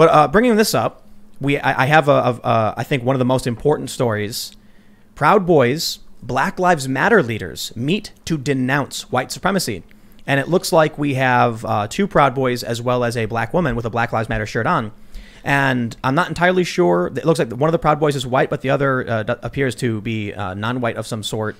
But uh, bringing this up, we I, I have a, a, a I think one of the most important stories. Proud Boys, Black Lives Matter leaders meet to denounce white supremacy, and it looks like we have uh, two Proud Boys as well as a black woman with a Black Lives Matter shirt on. And I'm not entirely sure. It looks like one of the Proud Boys is white, but the other uh, appears to be uh, non-white of some sort.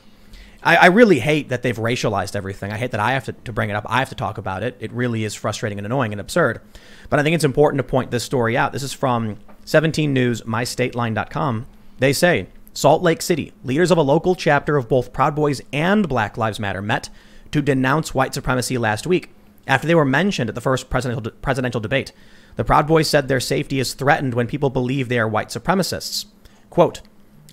I, I, really hate that they've racialized everything. I hate that I have to, to bring it up. I have to talk about it. It really is frustrating and annoying and absurd. But I think it's important to point this story out. This is from 17 News, mystateline.com. They say Salt Lake City, leaders of a local chapter of both Proud Boys and Black Lives Matter met to denounce white supremacy last week after they were mentioned at the first presidential, presidential debate. The Proud Boys said their safety is threatened when people believe they are white supremacists. Quote,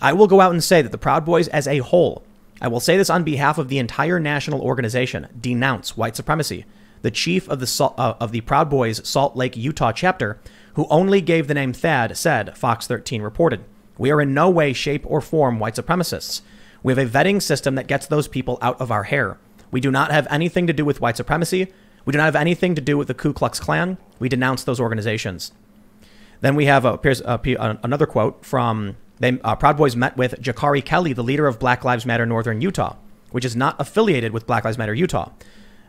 I will go out and say that the Proud Boys as a whole I will say this on behalf of the entire national organization. Denounce white supremacy. The chief of the uh, of the Proud Boys Salt Lake, Utah chapter, who only gave the name Thad, said Fox 13 reported, "We are in no way, shape, or form white supremacists. We have a vetting system that gets those people out of our hair. We do not have anything to do with white supremacy. We do not have anything to do with the Ku Klux Klan. We denounce those organizations." Then we have uh, a, a, uh, uh, another quote from they, uh, Proud Boys met with Jakari Kelly, the leader of Black Lives Matter Northern Utah, which is not affiliated with Black Lives Matter Utah,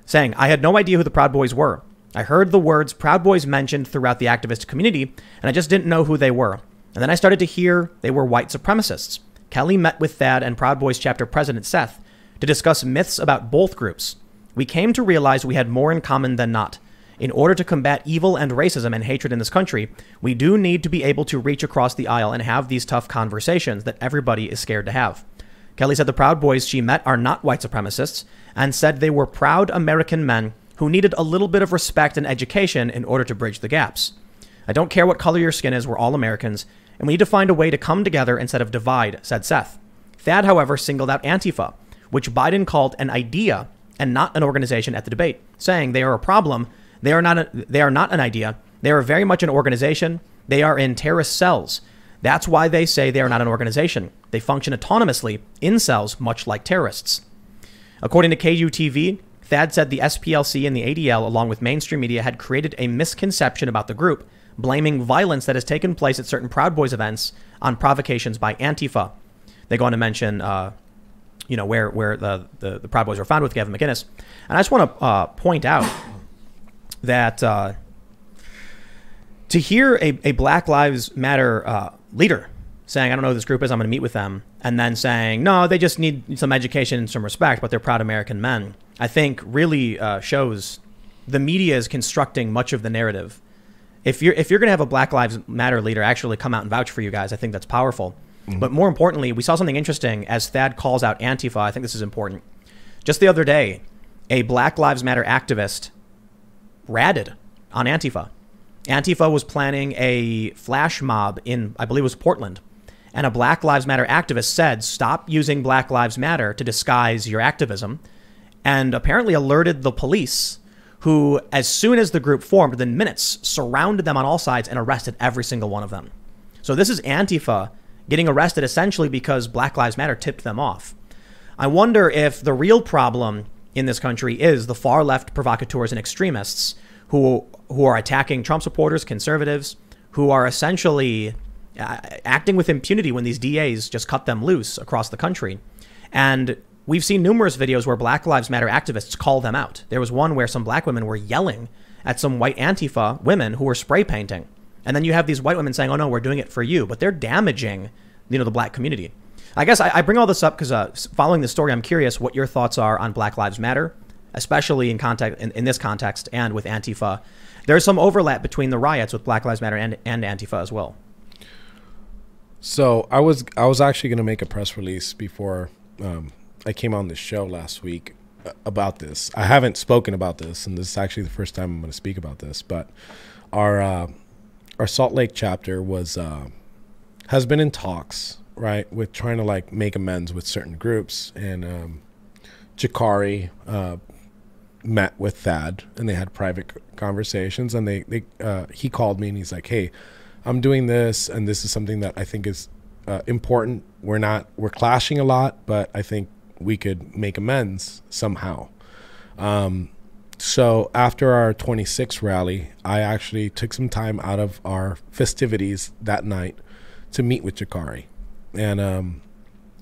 saying, I had no idea who the Proud Boys were. I heard the words Proud Boys mentioned throughout the activist community, and I just didn't know who they were. And then I started to hear they were white supremacists. Kelly met with Thad and Proud Boys chapter president Seth to discuss myths about both groups. We came to realize we had more in common than not. In order to combat evil and racism and hatred in this country, we do need to be able to reach across the aisle and have these tough conversations that everybody is scared to have. Kelly said the Proud Boys she met are not white supremacists and said they were proud American men who needed a little bit of respect and education in order to bridge the gaps. I don't care what color your skin is, we're all Americans, and we need to find a way to come together instead of divide, said Seth. Thad, however, singled out Antifa, which Biden called an idea and not an organization at the debate, saying they are a problem they are not a, they are not an idea. They are very much an organization. They are in terrorist cells. That's why they say they are not an organization. They function autonomously in cells, much like terrorists. According to KUTV, Thad said the SPLC and the ADL, along with mainstream media, had created a misconception about the group, blaming violence that has taken place at certain Proud Boys events on provocations by Antifa. They go on to mention, uh, you know, where where the, the, the Proud Boys were found with Gavin McInnes, and I just want to uh, point out that uh, to hear a, a Black Lives Matter uh, leader saying, I don't know who this group is, I'm going to meet with them, and then saying, no, they just need some education and some respect, but they're proud American men, I think really uh, shows the media is constructing much of the narrative. If you're, if you're going to have a Black Lives Matter leader actually come out and vouch for you guys, I think that's powerful. Mm-hmm. But more importantly, we saw something interesting as Thad calls out Antifa. I think this is important. Just the other day, a Black Lives Matter activist ratted on Antifa. Antifa was planning a flash mob in, I believe it was Portland. And a Black Lives Matter activist said, stop using Black Lives Matter to disguise your activism. And apparently alerted the police, who, as soon as the group formed, within minutes, surrounded them on all sides and arrested every single one of them. So this is Antifa getting arrested essentially because Black Lives Matter tipped them off. I wonder if the real problem in this country is the far left provocateurs and extremists who who are attacking Trump supporters, conservatives, who are essentially uh, acting with impunity when these DAs just cut them loose across the country. And we've seen numerous videos where Black Lives Matter activists call them out. There was one where some black women were yelling at some white Antifa women who were spray painting. And then you have these white women saying, "Oh no, we're doing it for you," but they're damaging, you know, the black community. I guess I, I bring all this up because uh, following the story, I'm curious what your thoughts are on Black Lives Matter, especially in context in, in, this context and with Antifa. There's some overlap between the riots with Black Lives Matter and, and Antifa as well. So I was I was actually going to make a press release before um, I came on the show last week uh, about this. I haven't spoken about this, and this is actually the first time I'm going to speak about this. But our uh, our Salt Lake chapter was uh, has been in talks right, with trying to like make amends with certain groups. And um, Jakari uh, met with Thad, and they had private conversations. And they, they uh, he called me, and he's like, "Hey, I'm doing this, and this is something that I think is uh, important. We're not we're clashing a lot, but I think we could make amends somehow." Um, so after our 26 rally, I actually took some time out of our festivities that night to meet with Jakari. And um,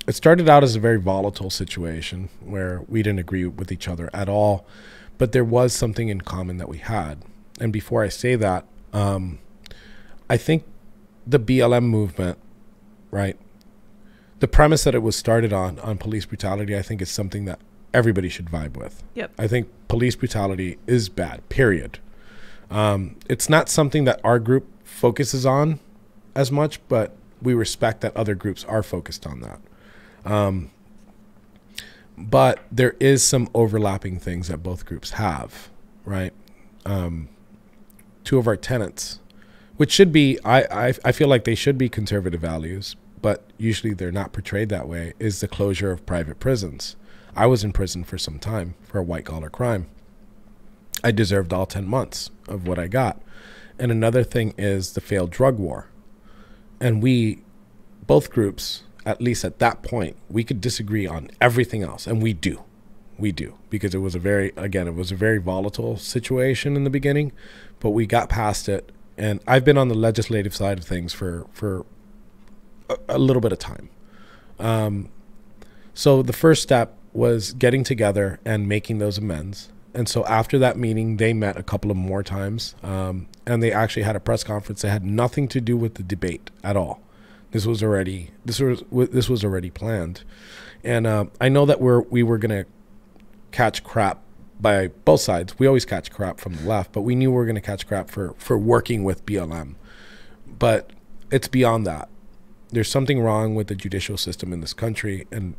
it started out as a very volatile situation where we didn't agree with each other at all, but there was something in common that we had. And before I say that, um, I think the BLM movement, right? The premise that it was started on, on police brutality, I think is something that everybody should vibe with. Yep. I think police brutality is bad, period. Um, it's not something that our group focuses on as much, but we respect that other groups are focused on that. Um, but there is some overlapping things that both groups have, right? Um, two of our tenants, which should be, I, I, I feel like they should be conservative values, but usually they're not portrayed that way, is the closure of private prisons. I was in prison for some time for a white collar crime. I deserved all 10 months of what I got. And another thing is the failed drug war. And we, both groups, at least at that point, we could disagree on everything else. And we do. We do. Because it was a very, again, it was a very volatile situation in the beginning, but we got past it. And I've been on the legislative side of things for, for a, a little bit of time. Um, so the first step was getting together and making those amends. And so after that meeting, they met a couple of more times, um, and they actually had a press conference that had nothing to do with the debate at all. This was already this was this was already planned, and uh, I know that we're we were gonna catch crap by both sides. We always catch crap from the left, but we knew we were gonna catch crap for for working with BLM. But it's beyond that. There's something wrong with the judicial system in this country, and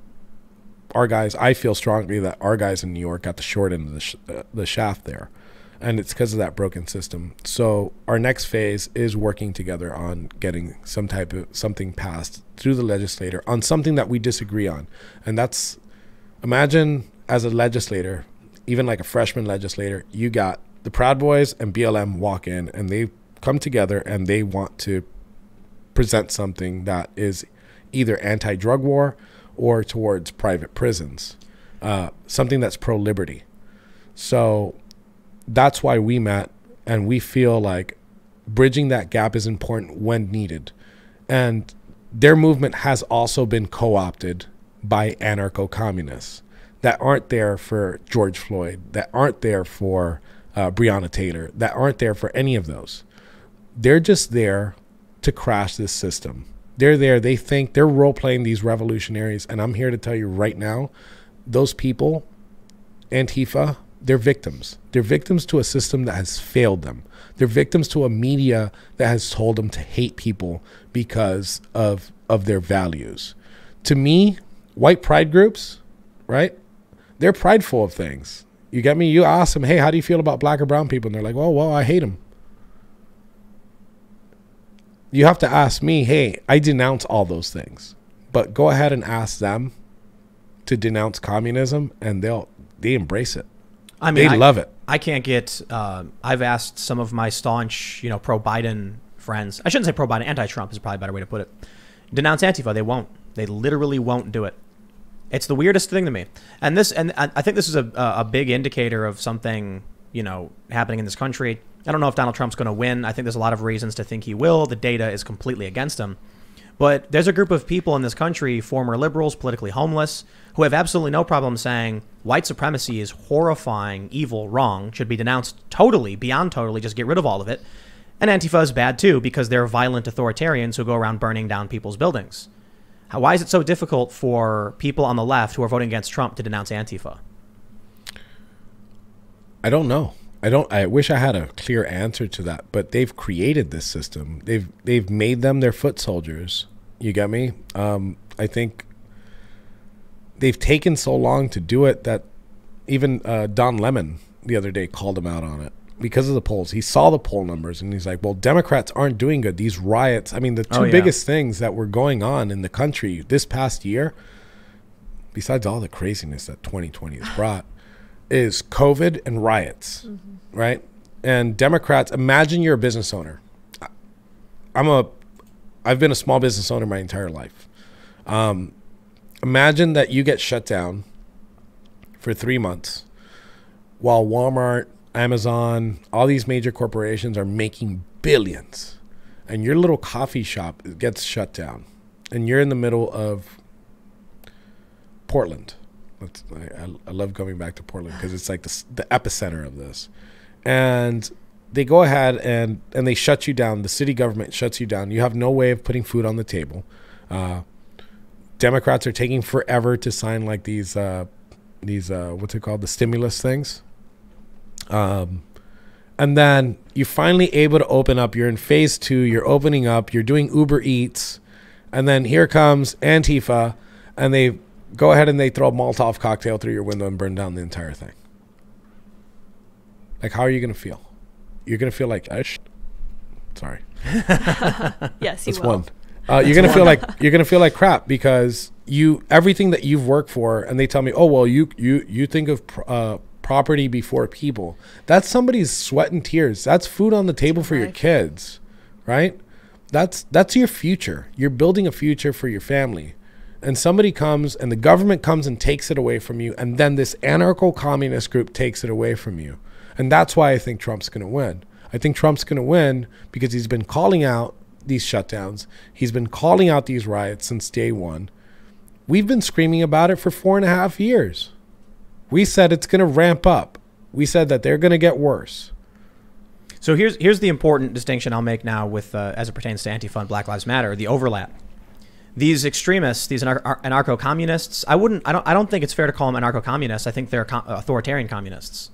our guys, I feel strongly that our guys in New York got the short end of the, sh- uh, the shaft there. And it's because of that broken system. So our next phase is working together on getting some type of something passed through the legislator on something that we disagree on. And that's imagine as a legislator, even like a freshman legislator, you got the Proud Boys and BLM walk in and they come together and they want to present something that is either anti-drug war or towards private prisons, uh, something that's pro liberty. So that's why we met, and we feel like bridging that gap is important when needed. And their movement has also been co opted by anarcho communists that aren't there for George Floyd, that aren't there for uh, Breonna Taylor, that aren't there for any of those. They're just there to crash this system they're there. They think they're role playing these revolutionaries. And I'm here to tell you right now, those people, Antifa, they're victims. They're victims to a system that has failed them. They're victims to a media that has told them to hate people because of of their values. To me, white pride groups, right? They're prideful of things. You get me? You ask them, "Hey, how do you feel about black or brown people?" And they're like, "Well, well, I hate them." You have to ask me, hey, I denounce all those things. But go ahead and ask them to denounce communism and they'll they embrace it. I mean, they I, love it. I can't get. Uh, I've asked some of my staunch, you know, pro Biden friends. I shouldn't say pro Biden, anti Trump is probably a better way to put it. Denounce Antifa. They won't. They literally won't do it. It's the weirdest thing to me. And this, and I think this is a a big indicator of something, you know, happening in this country. I don't know if Donald Trump's going to win. I think there's a lot of reasons to think he will. The data is completely against him. But there's a group of people in this country, former liberals, politically homeless, who have absolutely no problem saying white supremacy is horrifying, evil, wrong, should be denounced totally, beyond totally, just get rid of all of it. And Antifa is bad too because they're violent authoritarians who go around burning down people's buildings. How, why is it so difficult for people on the left who are voting against Trump to denounce Antifa? I don't know. I don't. I wish I had a clear answer to that. But they've created this system. They've they've made them their foot soldiers. You get me? Um, I think they've taken so long to do it that even uh, Don Lemon the other day called him out on it because of the polls. He saw the poll numbers and he's like, "Well, Democrats aren't doing good. These riots. I mean, the two oh, yeah. biggest things that were going on in the country this past year, besides all the craziness that 2020 has brought." Is COVID and riots, mm-hmm. right? And Democrats, imagine you're a business owner. I'm a, I've been a small business owner my entire life. Um, imagine that you get shut down for three months while Walmart, Amazon, all these major corporations are making billions, and your little coffee shop gets shut down, and you're in the middle of Portland. I, I, love going back to Portland because it's like the, the epicenter of this, and they go ahead and and they shut you down. The city government shuts you down. You have no way of putting food on the table. Uh, Democrats are taking forever to sign like these uh, these uh, what's it called the stimulus things. Um, and then you're finally able to open up. You're in phase two. You're opening up. You're doing Uber Eats, and then here comes Antifa, and they go ahead and they throw a Molotov cocktail through your window and burn down the entire thing. Like, how are you gonna feel? You're gonna feel like, sorry, Yes, you that's will. one. Uh, you're gonna feel like you're gonna feel like crap because you everything that you've worked for, and they tell me, oh well, you you you think of pr- uh, property before people. That's somebody's sweat and tears. That's food on the table for your kids, right? That's that's your future. You're building a future for your family. And somebody comes and the government comes and takes it away from you, and then this anarcho communist group takes it away from you. And that's why I think Trump's going to win. I think Trump's going to win because he's been calling out these shutdowns. He's been calling out these riots since day one. We've been screaming about it for four and a half years. We said it's going to ramp up. We said that they're going to get worse. So here's here's the important distinction I'll make now with uh, as it pertains to Antifa and Black Lives Matter, the overlap. These extremists, these anarcho communists, I wouldn't, I don't, I don't think it's fair to call them anarcho communists. I think they're co- authoritarian communists.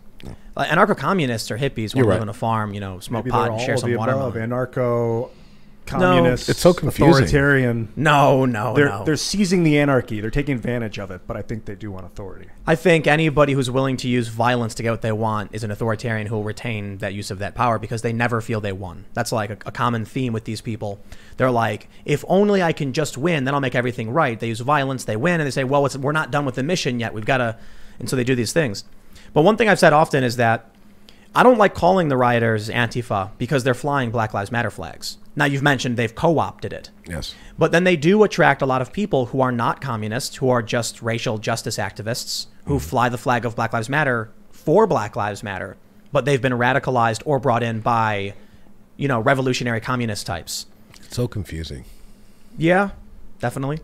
Uh, anarcho communists are hippies, want You're live on a farm, you know, smoke Maybe pot and share some the above. watermelon. Anarcho, communist. It's so confusing. Authoritarian. No, no, They're no. they're seizing the anarchy. They're taking advantage of it, but I think they do want authority. I think anybody who's willing to use violence to get what they want is an authoritarian who will retain that use of that power because they never feel they won. That's like a, a common theme with these people. They're like, if only I can just win, then I'll make everything right. They use violence, they win, and they say, well, it's, we're not done with the mission yet. We've got to, and so they do these things. But one thing I've said often is that I don't like calling the rioters Antifa because they're flying Black Lives Matter flags. Now you've mentioned they've co-opted it. Yes. But then they do attract a lot of people who are not communists, who are just racial justice activists, who fly the flag of Black Lives Matter for Black Lives Matter, but they've been radicalized or brought in by, you know, revolutionary communist types. So confusing. Yeah, definitely.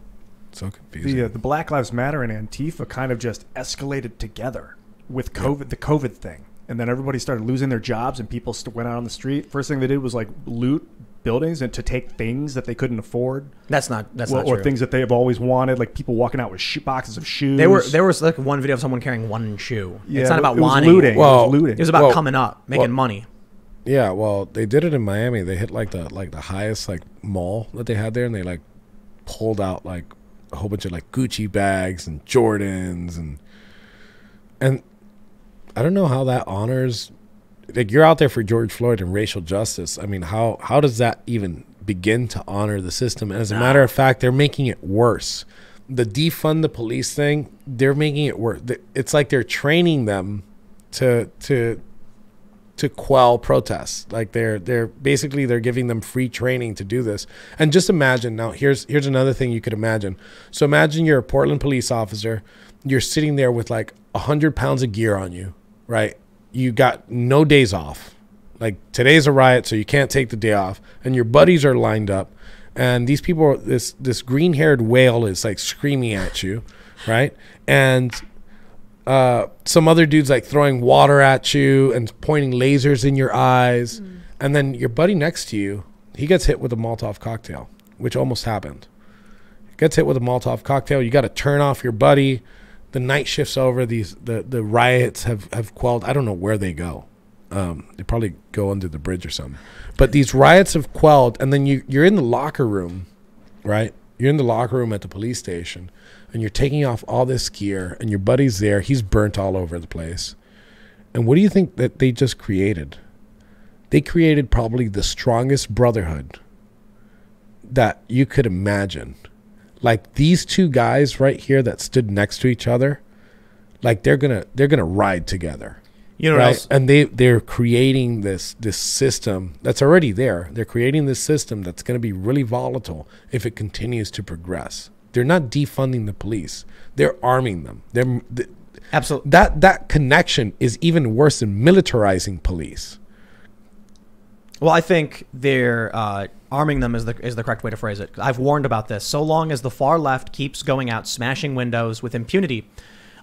So confusing. The uh, the Black Lives Matter and Antifa kind of just escalated together with COVID, the COVID thing, and then everybody started losing their jobs, and people st- went out on the street. First thing they did was like loot buildings and to take things that they couldn't afford, That's not that's well, not or true. things that they have always wanted, like people walking out with shoe boxes of shoes. There were there was like one video of someone carrying one shoe. Yeah, it's not about it was wanting. looting. Well, it was looting. It was about Well, coming up, making well- money. Yeah, well, they did it in Miami. They hit like the like the highest like mall that they had there, and they like pulled out like a whole bunch of like Gucci bags and Jordans and and I don't know how that honors like you're out there for George Floyd and racial justice. I mean, how how does that even begin to honor the system? And as a matter of fact, they're making it worse. The defund the police thing, they're making it worse. It's like they're training them to to to quell protests. Like they're they're basically they're giving them free training to do this. And just imagine now here's here's another thing you could imagine. So imagine you're a Portland police officer, you're sitting there with like a hundred pounds of gear on you, right? You got no days off. Like today's a riot, so you can't take the day off, and your buddies are lined up, and these people, are, this this green haired whale is like screaming at you, right? And uh, some other dudes like throwing water at you and pointing lasers in your eyes, and then your buddy next to you, he gets hit with a Molotov cocktail, which almost happened. Gets hit with a Molotov cocktail. You got to turn off your buddy. The night shifts over. These the the riots have have quelled. I don't know where they go. Um, they probably go under the bridge or something. But these riots have quelled, and then you you're in the locker room, right? You're in the locker room at the police station, and you're taking off all this gear, and your buddy's there. He's burnt all over the place. And what do you think that they just created? They created probably the strongest brotherhood that you could imagine. Like these two guys right here that stood next to each other, like they're gonna they're gonna ride together You know what right? And they they're creating this this system that's already there. They're creating this system that's going to be really volatile if it continues to progress. They're not defunding the police. They're arming them. They're th- Absolutely. That that connection is even worse than militarizing police. Well, I think they're uh, arming them is the is the correct way to phrase it. I've warned about this. So long as the far left keeps going out smashing windows with impunity,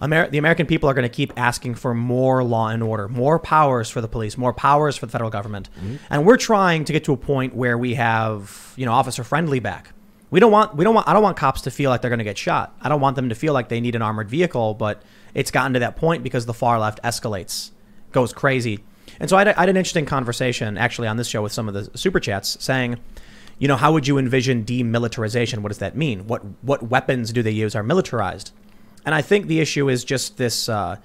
Amer- the American people are going to keep asking for more law and order, more powers for the police, more powers for the federal government, and we're trying to get to a point where we have you know officer friendly back. We don't want we don't want I don't want cops to feel like they're going to get shot. I don't want them to feel like they need an armored vehicle, but it's gotten to that point because the far left escalates, goes crazy. And so I had, I had an interesting conversation actually on this show with some of the super chats saying, you know, how would you envision demilitarization? What does that mean? What what weapons do they use are militarized? And I think the issue is just this. Uh,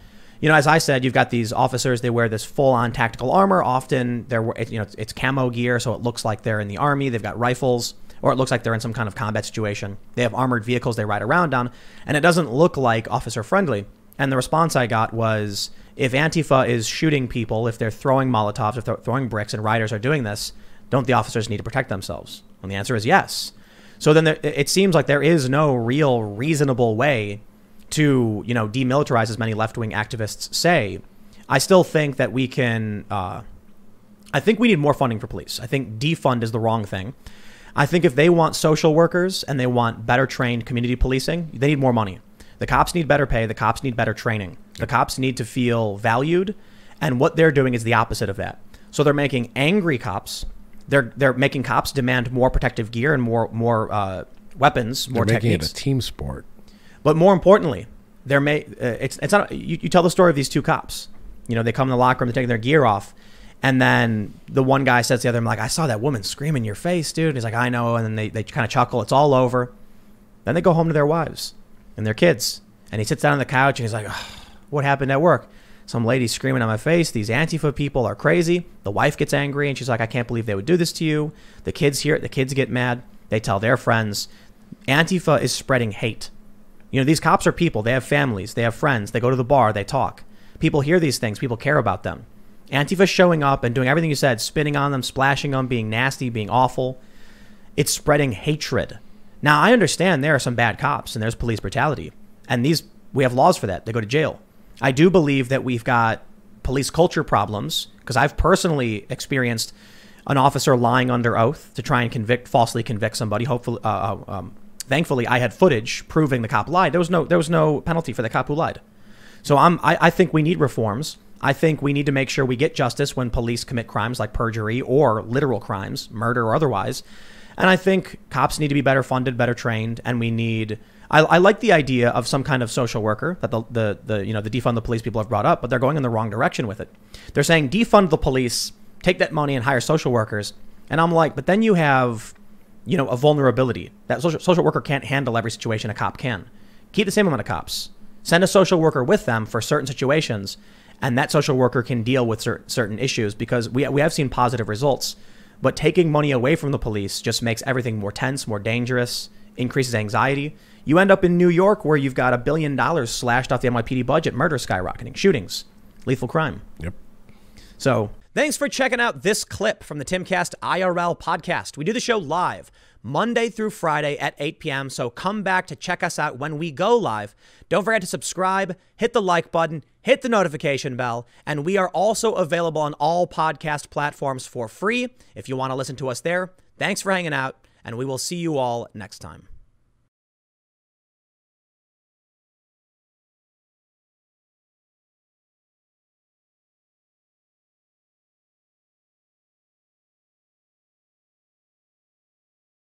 you know, as I said, you've got these officers. They wear this full-on tactical armor. Often, they're you know it's, it's camo gear, so it looks like they're in the army. They've got rifles, or it looks like they're in some kind of combat situation. They have armored vehicles they ride around on, and it doesn't look like officer-friendly. And the response I got was, if Antifa is shooting people, if they're throwing Molotovs, if they're throwing bricks, and riders are doing this, don't the officers need to protect themselves? And the answer is yes. So then there, it seems like there is no real reasonable way to you know demilitarize as many left wing activists say. I still think that we can. Uh, I think we need more funding for police. I think defund is the wrong thing. I think if they want social workers and they want better trained community policing, they need more money. The cops need better pay. The cops need better training. The cops need to feel valued, and what they're doing is the opposite of that. So they're making angry cops. They're they're making cops demand more protective gear and more more uh, weapons, more They're making techniques. it a team sport. But more importantly, they're ma- uh, it's it's not you, you tell the story of these two cops. You know, they come in the locker room, they're taking their gear off, and then the one guy says to the other, "I'm like, I saw that woman scream in your face, dude." And he's like, "I know," and then they they kind of chuckle. It's all over. Then they go home to their wives and their kids, and he sits down on the couch and he's like, "Ugh, "What happened at work?" Some lady screaming on my face. These Antifa people are crazy. The wife gets angry and she's like, "I can't believe they would do this to you." The kids hear it. The kids get mad. They tell their friends. Antifa is spreading hate. You know, these cops are people. They have families. They have friends. They go to the bar. They talk. People hear these things. People care about them. Antifa showing up and doing everything you said, spitting on them, splashing them, being nasty, being awful. It's spreading hatred. Now, I understand there are some bad cops and there's police brutality. And these, we have laws for that. They go to jail. I do believe that we've got police culture problems because I've personally experienced an officer lying under oath to try and convict, falsely convict somebody. Hopefully, uh, uh, um, thankfully, I had footage proving the cop lied. There was no, there was no penalty for the cop who lied. So I'm, I, I think we need reforms. I think we need to make sure we get justice when police commit crimes like perjury or literal crimes, murder or otherwise. And I think cops need to be better funded, better trained, and we need. I, I like the idea of some kind of social worker that the, the the you know the defund the police people have brought up, but they're going in the wrong direction with it. They're saying defund the police, take that money and hire social workers, and I'm like, but then you have, you know, a vulnerability that social, social worker can't handle every situation a cop can. Keep the same amount of cops. Send a social worker with them for certain situations, and that social worker can deal with cer- certain issues because we, we have seen positive results. But taking money away from the police just makes everything more tense, more dangerous, increases anxiety. You end up in New York where you've got a billion dollars slashed off the NYPD budget, murder skyrocketing, shootings, lethal crime. Yep. So thanks for checking out this clip from the Timcast IRL podcast. We do the show live Monday through Friday at 8 p.m. So come back to check us out when we go live. Don't forget to subscribe, hit the like button, hit the notification bell, and we are also available on all podcast platforms for free if you want to listen to us there. Thanks for hanging out, and we will see you all next time.